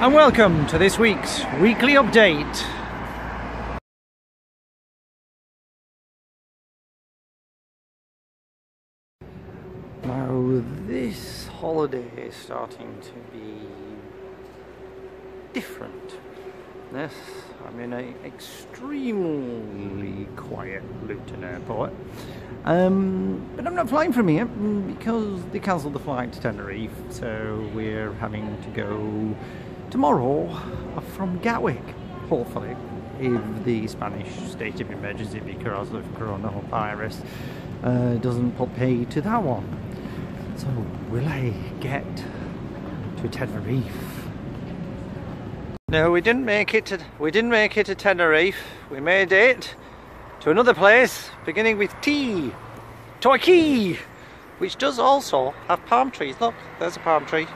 and welcome to this week's weekly update. Now, this holiday is starting to be different. Yes, I'm in an extremely quiet Luton airport. Um, but I'm not flying from here because they cancelled the flight to Tenerife, so we're having to go tomorrow from Gatwick, hopefully, if the Spanish state of emergency because of coronavirus uh, doesn't put pay to that one. So, will I get to Tenerife? No, we didn't make it. To, we didn't make it to Tenerife. We made it to another place beginning with T. Torquay, which does also have palm trees. Look, there's a palm tree.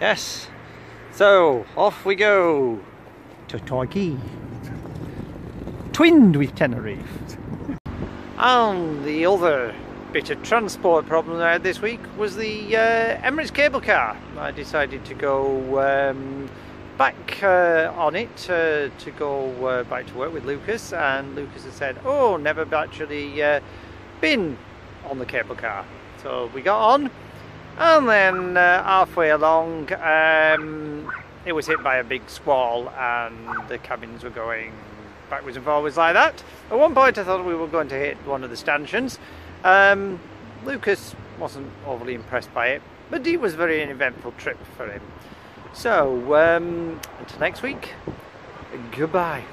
Yes. So off we go to Torquay, twinned with Tenerife. and the other bit of transport problem I had this week was the uh, Emirates cable car. I decided to go um, back uh, on it uh, to go uh, back to work with Lucas, and Lucas had said, "Oh, never actually uh, been on the cable car." So we got on, and then uh, halfway along, um, it was hit by a big squall, and the cabins were going backwards and forwards like that. At one point, I thought we were going to hit one of the stanchions. Um, Lucas wasn't overly impressed by it, but it was a very eventful trip for him. So, um, until next week, goodbye.